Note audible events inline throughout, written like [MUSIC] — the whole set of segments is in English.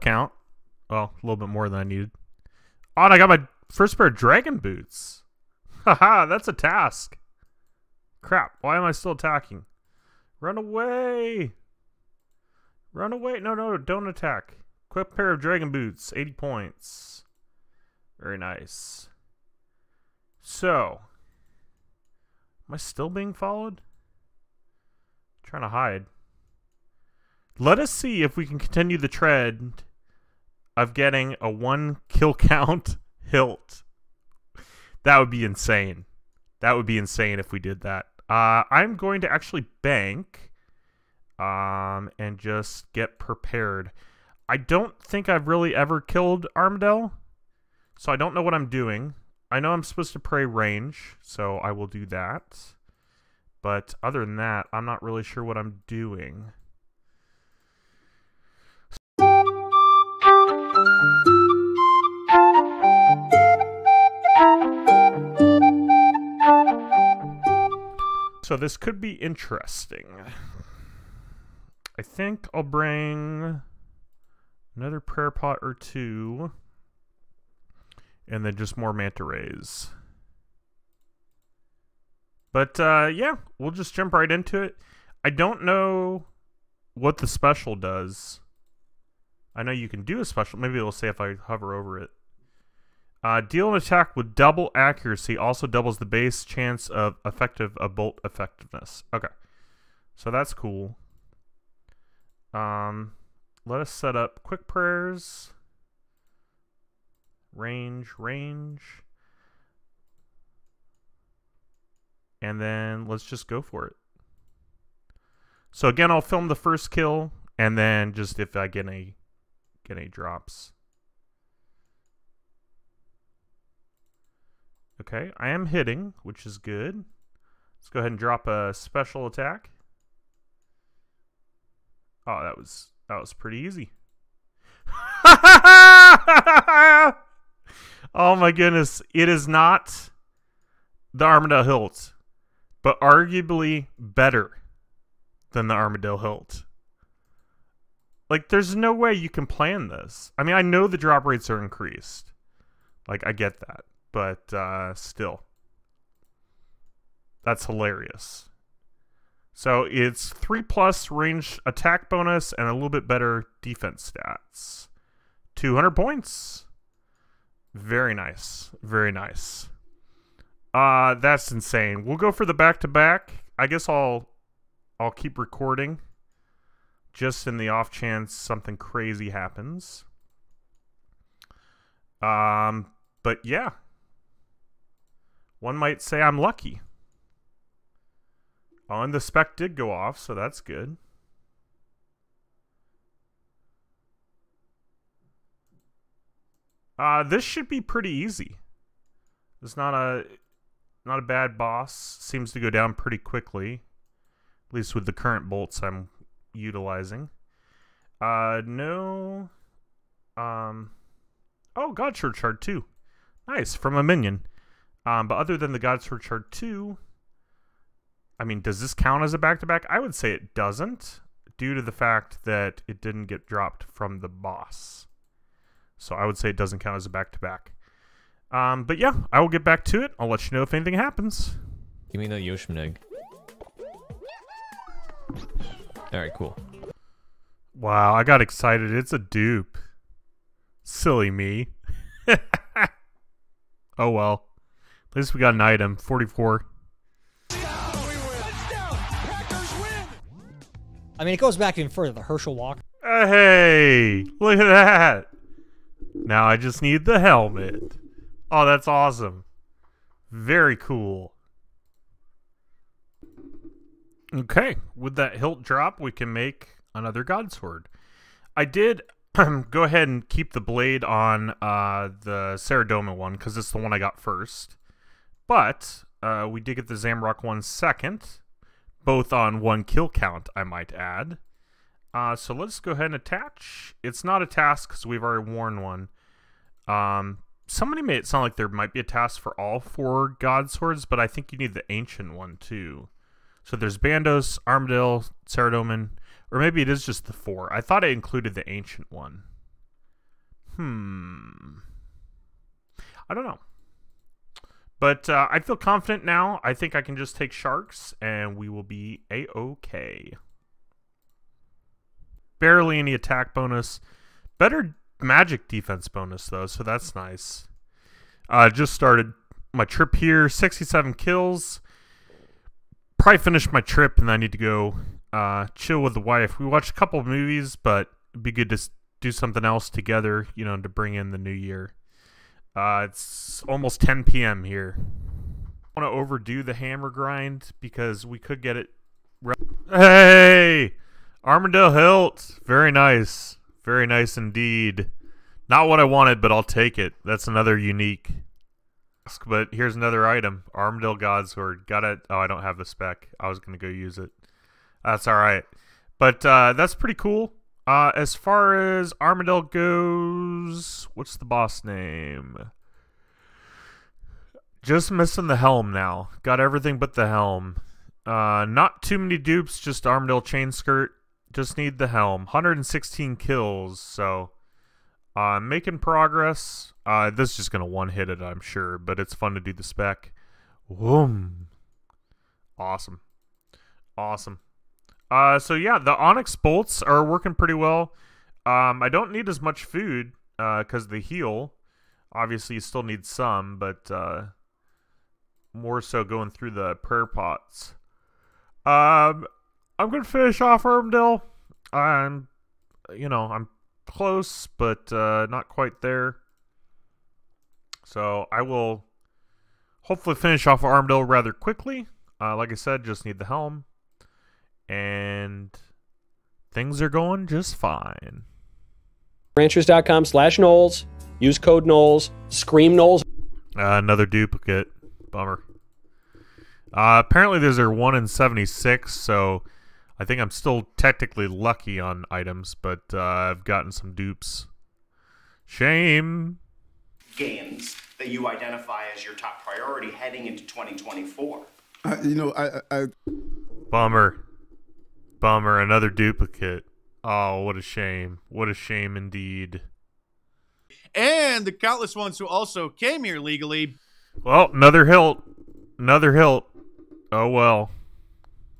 count. Well, a little bit more than I needed. Oh, and I got my first pair of dragon boots. [LAUGHS] Haha, that's a task. Crap, why am I still attacking? Run away! Run away! No, no, don't attack. Equip pair of dragon boots, 80 points. Very nice. So, am I still being followed? trying to hide. Let us see if we can continue the trend of getting a one kill count [LAUGHS] hilt. That would be insane. That would be insane if we did that. Uh, I'm going to actually bank um, and just get prepared. I don't think I've really ever killed Armadyl, so I don't know what I'm doing. I know I'm supposed to pray range, so I will do that. But other than that, I'm not really sure what I'm doing. So this could be interesting. I think I'll bring another prayer pot or two. And then just more manta rays. But uh, yeah, we'll just jump right into it. I don't know what the special does. I know you can do a special. Maybe it'll say if I hover over it. Uh, deal an attack with double accuracy also doubles the base chance of effective a bolt effectiveness. Okay, so that's cool. Um, let us set up quick prayers. Range, range. And then let's just go for it. So again, I'll film the first kill, and then just if I get any get any drops. Okay, I am hitting, which is good. Let's go ahead and drop a special attack. Oh, that was that was pretty easy. [LAUGHS] oh my goodness, it is not the Armadyl hilt, but arguably better than the Armadyl hilt. Like, there's no way you can plan this. I mean, I know the drop rates are increased. Like, I get that but uh, still. That's hilarious. So it's 3 plus range attack bonus and a little bit better defense stats. 200 points. Very nice. Very nice. Uh that's insane. We'll go for the back to back. I guess I'll I'll keep recording just in the off chance something crazy happens. Um but yeah, one might say I'm lucky. Oh, and the spec did go off, so that's good. Uh, this should be pretty easy. It's not a not a bad boss. Seems to go down pretty quickly. At least with the current bolts I'm utilizing. Uh, no. Um. Oh, God Shard 2. Nice, from a minion. Um, but other than the God Sword Shard 2, I mean, does this count as a back to back? I would say it doesn't, due to the fact that it didn't get dropped from the boss. So I would say it doesn't count as a back to back. Um, but yeah, I will get back to it. I'll let you know if anything happens. Give me the Yoshimnig. Alright, cool. Wow, I got excited. It's a dupe. Silly me. [LAUGHS] oh well. At least we got an item. 44. I mean, it goes back even further. The Herschel Walk. Uh, hey, look at that. Now I just need the helmet. Oh, that's awesome. Very cool. Okay, with that hilt drop, we can make another God Sword. I did [CLEARS THROAT] go ahead and keep the blade on uh, the Saradomin one because it's the one I got first. But uh, we did get the Zamorak one second, both on one kill count, I might add. Uh, so let's go ahead and attach. It's not a task because we've already worn one. Um, somebody made it sound like there might be a task for all four God Swords, but I think you need the Ancient one too. So there's Bandos, Armadyl, Saradomin, or maybe it is just the four. I thought it included the Ancient one. Hmm. I don't know. But uh, I feel confident now. I think I can just take sharks and we will be a okay. Barely any attack bonus. Better magic defense bonus though, so that's nice. Uh, just started my trip here. 67 kills. Probably finished my trip and I need to go uh, chill with the wife. We watched a couple of movies, but it'd be good to do something else together, you know, to bring in the new year. Uh, it's almost 10 p.m. here. I want to overdo the hammer grind because we could get it. Hey, Armadyl Hilt, very nice, very nice indeed. Not what I wanted, but I'll take it. That's another unique. But here's another item: Armadyl God's Sword. Got it. Oh, I don't have the spec. I was gonna go use it. That's all right. But uh, that's pretty cool. Uh, as far as Armadyl goes, what's the boss name? Just missing the helm now. Got everything but the helm. Uh, not too many dupes, just Armadyl chain skirt. Just need the helm. 116 kills, so uh, making progress. Uh, this is just gonna one hit it, I'm sure, but it's fun to do the spec. Whoom. Awesome. Awesome. Uh, so yeah, the Onyx bolts are working pretty well. Um, I don't need as much food because the heal. Obviously, you still need some, but uh, more so going through the prayer pots. Um, I'm gonna finish off Armadyl. I'm, you know, I'm close, but uh, not quite there. So I will hopefully finish off Armadyl rather quickly. Uh, like I said, just need the helm and things are going just fine. ranchers.com slash Knowles. Use code Knowles. Scream Knowles. Uh, another duplicate. Bummer. Uh, apparently, there's a 1 in 76, so I think I'm still technically lucky on items, but uh, I've gotten some dupes. Shame. gains that you identify as your top priority heading into 2024? I, you know, I, I, Bummer. Bummer. Another duplicate. Oh, what a shame. What a shame indeed. and the countless ones who also came here legally. Well, another hilt. Another hilt. Oh well.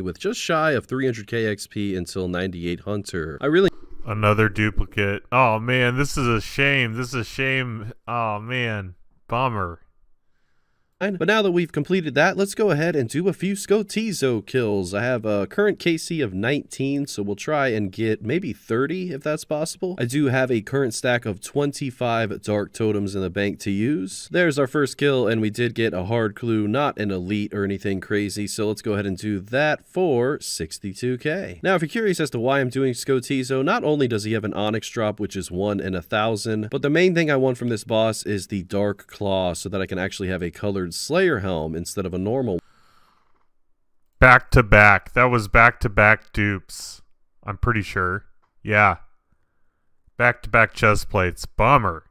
with just shy of 300k XP until 98 Hunter. I really Another duplicate. Oh man, this is a shame. This is a shame. Oh man. Bummer. But now that we've completed that, let's go ahead and do a few Skotizo kills. I have a current KC of 19, so we'll try and get maybe 30 if that's possible. I do have a current stack of 25 Dark Totems in the bank to use. There's our first kill, and we did get a hard clue, not an elite or anything crazy, so let's go ahead and do that for 62k. Now, if you're curious as to why I'm doing Skotizo, not only does he have an Onyx drop, which is 1 in a 1,000, but the main thing I want from this boss is the Dark Claw, so that I can actually have a colored Slayer helm instead of a normal Back to back. That was back to back dupes. I'm pretty sure. Yeah. Back to back chest plates. Bummer.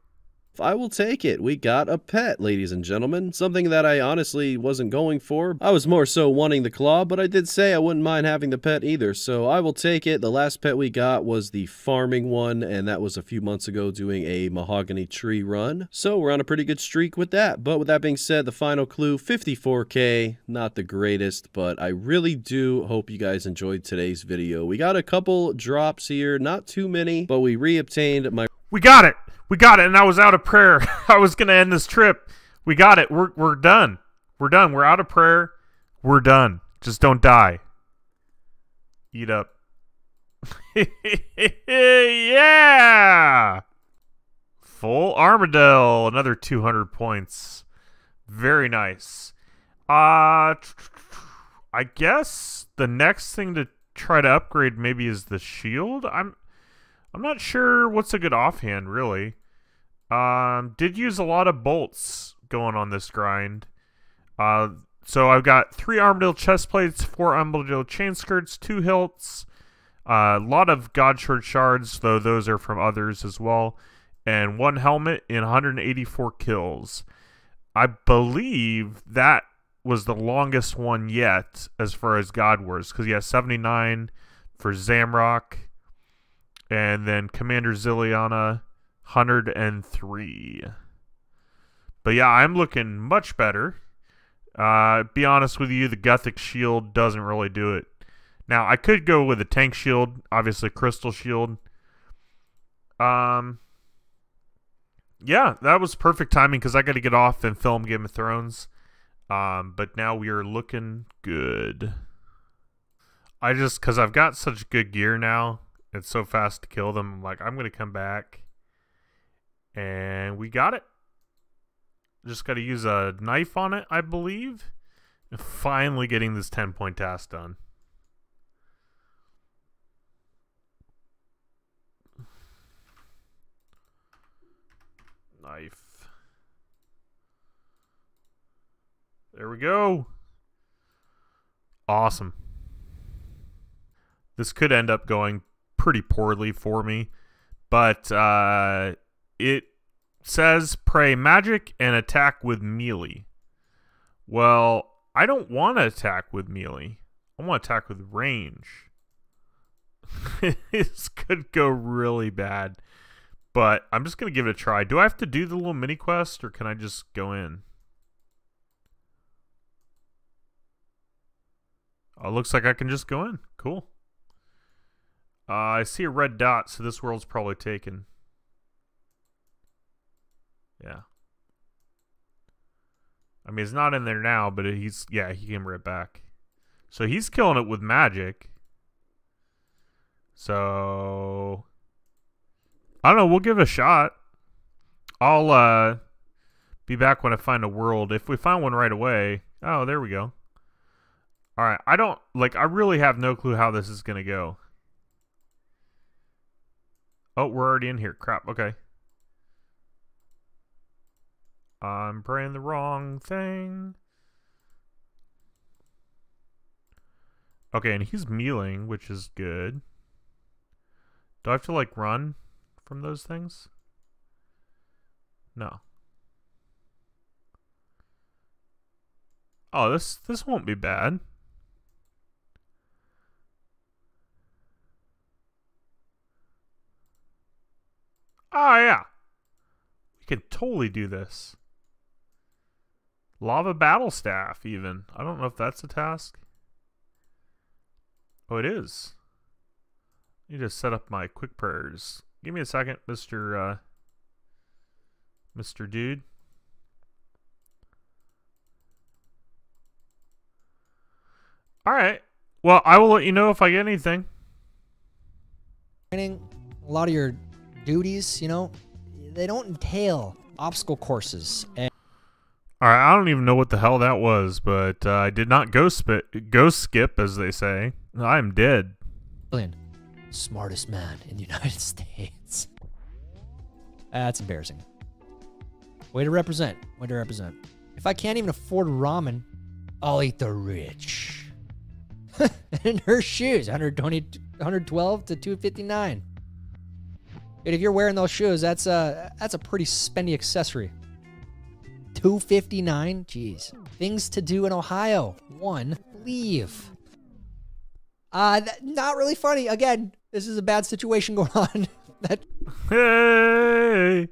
I will take it. We got a pet, ladies and gentlemen. Something that I honestly wasn't going for. I was more so wanting the claw, but I did say I wouldn't mind having the pet either, so I will take it. The last pet we got was the farming one, and that was a few months ago doing a mahogany tree run. So we're on a pretty good streak with that. But with that being said, the final clue 54k. Not the greatest, but I really do hope you guys enjoyed today's video. We got a couple drops here, not too many, but we re-obtained my We got it. We got it. And I was out of prayer. [LAUGHS] I was gonna end this trip. We got it. We're we're done. We're done. We're out of prayer. We're done. Just don't die. Eat up. [LAUGHS] yeah. Full Armadyl. Another 200 points. Very nice. Uh, I guess the next thing to try to upgrade maybe is the shield. I'm I'm not sure what's a good offhand, really. Um, did use a lot of bolts going on this grind. Uh, so I've got three Armadyl chest plates, four Armadyl chain skirts, two hilts, a lot of Godsword shards, though those are from others as well, and one helmet in 184 kills. I believe that was the longest one yet as far as God Wars, because he has 79 for Zamorak, and then Commander Zilyana 103. But yeah, I'm looking much better. Uh, be honest with you, the Gothic shield doesn't really do it. Now, I could go with a tank shield, obviously crystal shield. Um, yeah, that was perfect timing because I got to get off and film Game of Thrones. Um, but now we are looking good. I just because I've got such good gear now, it's so fast to kill them. I'm like I'm gonna come back, and we got it. Just got to use a knife on it, I believe. [LAUGHS] Finally getting this 10 point task done. Knife. There we go. Awesome. This could end up going pretty poorly for me, but uh, it says pray magic and attack with melee. Well, I don't want to attack with melee. I want to attack with range. [LAUGHS] this could go really bad. But I'm just going to give it a try. Do I have to do the little mini quest or can I just go in? Oh, looks like I can just go in. Cool. Uh, I see a red dot, so this world's probably taken. Yeah. I mean, he's not in there now, but he's yeah, he came right back. So he's killing it with magic. So I don't know. We'll give it a shot. I'll uh be back when I find a world. If we find one right away, oh, there we go. All right. I don't like. I really have no clue how this is gonna go. Oh, we're already in here. Crap. Okay. I'm praying the wrong thing. Okay, and he's mealing, which is good. Do I have to, like, run from those things? No. Oh, this this won't be bad. Oh, yeah. We can totally do this. Lava Battle Staff, even. I don't know if that's a task. Oh, it is. Need to set up my quick prayers. Give me a second, Mr. Uh, Mr. Dude. All right. Well, I will let you know if I get anything. A lot of your duties, you know, they don't entail obstacle courses. And All right, I don't even know what the hell that was, but uh, I did not go spit, go skip, as they say. I am dead. Brilliant. Smartest man in the [LAUGHS] United States. That's embarrassing. Way to represent. Way to represent. If I can't even afford ramen, I'll eat the rich. [LAUGHS] and her shoes, 120, 112 to 259. Dude, if you're wearing those shoes, that's a that's a pretty spendy accessory. 259? Jeez. Things to do in Ohio. One, leave. Uh, not really funny. Again, this is a bad situation [LAUGHS] going on. that Hey,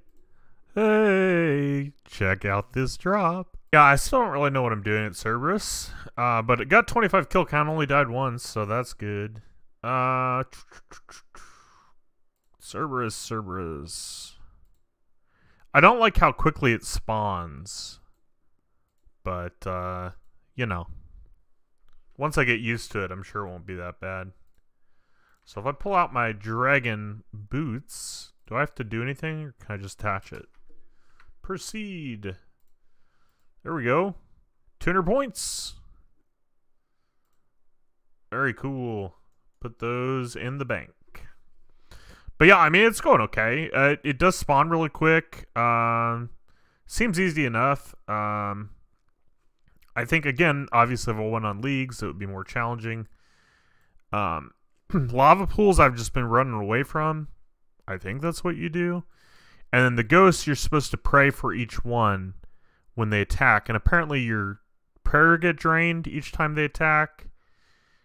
hey, check out this drop. Yeah, I still don't really know what I'm doing at Cerberus, uh, but it got 25 kill count, only died once, so that's good. Uh, Cerberus, Cerberus. I don't like how quickly it spawns, but, uh, you know. Once I get used to it, I'm sure it won't be that bad. So if I pull out my dragon boots, do I have to do anything or can I just attach it? Proceed. There we go. 200 points. Very cool. Put those in the bank. But yeah, I mean, it's going okay. Uh, it does spawn really quick. Um, seems easy enough. Um, I think, again, obviously, if I went on leagues, it would be more challenging. Um, [CLEARS THROAT] lava pools, I've just been running away from. I think that's what you do. And then the ghosts, you're supposed to pray for each one when they attack. And apparently, your prayer get drained each time they attack.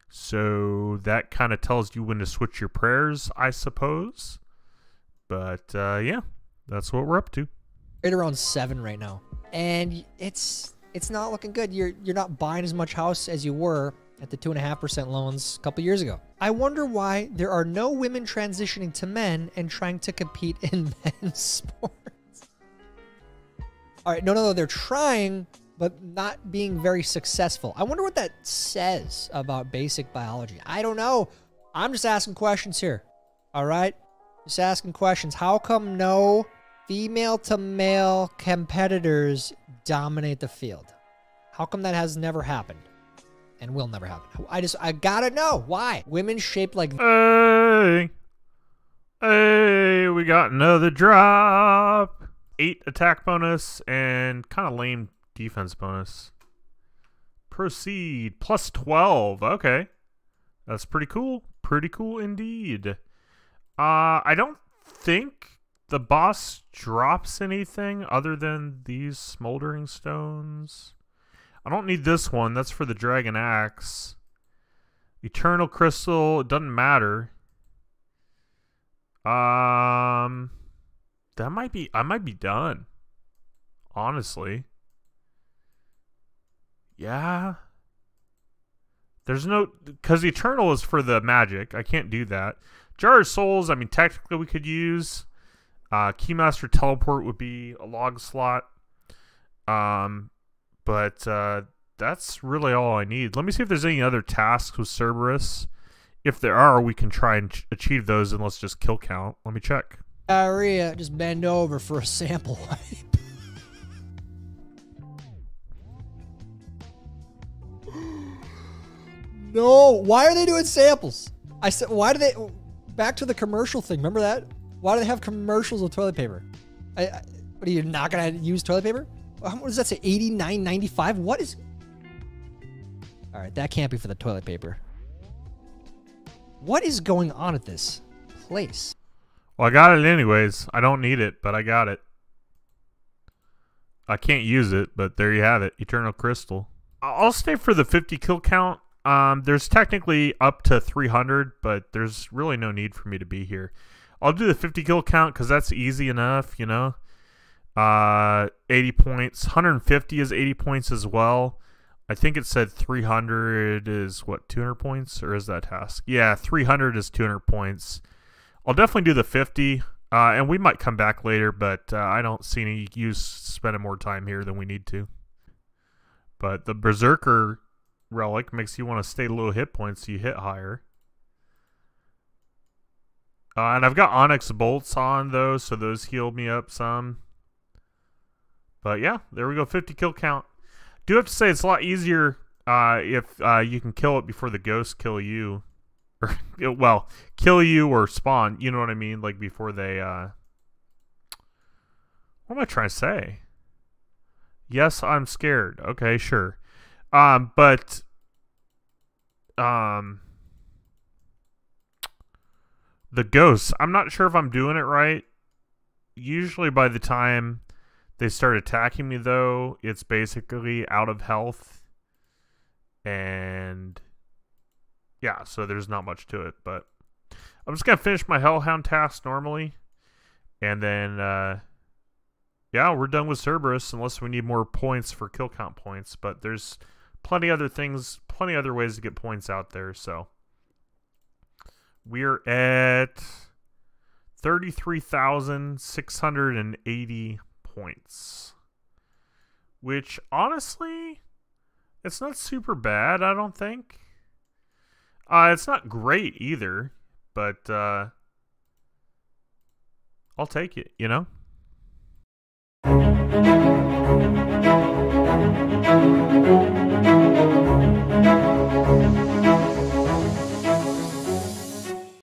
So that kind of tells you when to switch your prayers, I suppose. But uh, yeah, that's what we're up to. right around seven right now, and it's it's not looking good. You're you're not buying as much house as you were at the two and a half percent loans a couple years ago. I wonder why there are no women transitioning to men and trying to compete [LAUGHS] in men's sports. All right, no, no, no, they're trying, but not being very successful. I wonder what that says about basic biology. I don't know. I'm just asking questions here. All right, just asking questions. How come no female to male competitors dominate the field? How come that has never happened and will never happen? I just I gotta know why women shaped like Hey, hey, we got another drop. Eight attack bonus and kind of lame defense bonus. Proceed plus twelve. Okay, that's pretty cool. Pretty cool indeed. Uh, I don't think the boss drops anything other than these smoldering stones. I don't need this one. That's for the dragon axe. Eternal crystal. It doesn't matter. Um, that might be. I might be done. Honestly. Yeah. There's no because eternal is for the magic. I can't do that. Jar of souls. I mean, technically we could use. Uh, Keymaster teleport would be a log slot. Um, but uh, that's really all I need. Let me see if there's any other tasks with Cerberus. If there are, we can try and ch- achieve those, and let's just kill count. Let me check. diarrhea. Just bend over for a sample [LAUGHS] wipe. No, why are they doing samples? I said, why do they? Back to the commercial thing. Remember that? Why do they have commercials of toilet paper? I, I what are you not gonna use toilet paper? How much does that say? Eighty nine ninety five. What is? All right, that can't be for the toilet paper. What is going on at this place? Well, I got it anyways. I don't need it, but I got it. I can't use it, but there you have it. Eternal Crystal. I'll stay for the 50 kill count. Um, there's technically up to 300, but there's really no need for me to be here. I'll do the 50 kill count because that's easy enough, you know. Uh, 80 points. 150 is 80 points as well. I think it said 300 is what 200 points, or is that task? Yeah, 300 is 200 points. I'll definitely do the 50, uh, and we might come back later, but uh, I don't see any use spending more time here than we need to. But the Berserker relic makes you want to stay low hit points so you hit higher. Uh, and I've got Onyx bolts on those, so those healed me up some. But yeah, there we go, 50 kill count. Do have to say it's a lot easier uh, if uh, you can kill it before the ghosts kill you [LAUGHS] or well, kill you or spawn. You know what I mean? Like before they. uh What am I trying to say? Yes, I'm scared. Okay, sure. Um, but um, the ghosts. I'm not sure if I'm doing it right. Usually, by the time they start attacking me, though, it's basically out of health and yeah, so there's not much to it, but I'm just gonna finish my Hellhound task normally, and then uh, yeah, we're done with Cerberus unless we need more points for kill count points. But there's plenty other things, plenty other ways to get points out there. So we're at thirty-three thousand six hundred and eighty points, which honestly, it's not super bad. I don't think. Uh, it's not great either, but uh, I'll take it, you know? Thank you.